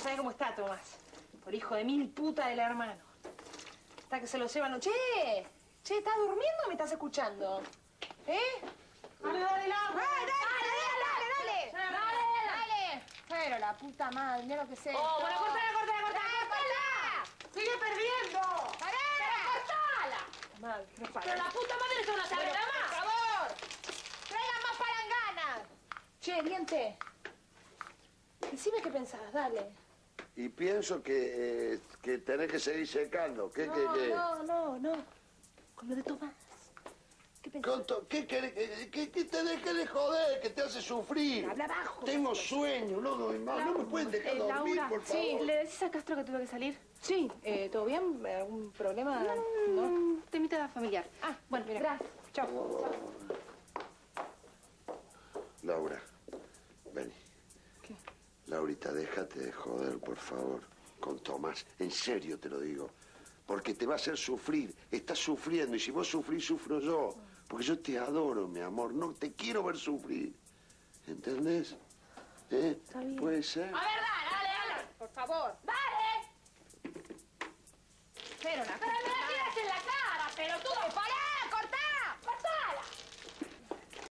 ¿sabés cómo está, Tomás? Por hijo de mil puta del hermano. Hasta que se lo llevan... Che, che, ¿estás durmiendo o me estás escuchando? ¿Eh? Dale, dale, dale. ¡Dale, dale, dale! ¡Dale, dale! Pero la puta madre, mira lo que sé. ¡Oh, bueno, cortala, cortala, cortala! cortala! ¡Sigue perdiendo! ¡Pará! ¡Cortala! Madre, no. Pero la puta madre las Pero, sabrá por más. favor. ¡Traigan más palanganas! Che, diente. Decime qué pensás, dale. Y pienso que, eh, que tenés que seguir secando. ¿Qué, no, qué, qué? no, no, no. Con lo de Tomás. ¿Qué pensás? ¿Qué, querés que- que- que te deje de joder? Que te hace sufrir. Habla bajo. Tengo sueño, no, no, no, no me pueden dejar Eh, dormir, Laura, por favor. sí, ¿le decís a Castro que tuve que salir? Sí, eh, ¿todo bien? ¿Algún problema? No. Mm, Temita familiar. Ah, bueno, mira. Gracias. Chao. Laura, ven. Laurita, déjate de joder, por favor, con Tomás. En serio te lo digo. Porque te va a hacer sufrir. Estás sufriendo y si vos sufrís, sufro yo. Porque yo te adoro, mi amor. No te quiero ver sufrir. ¿Entendés? ¿Eh? Está bien. Puede ser. A ver, dale, dale, dale. Por favor. ¡Dale!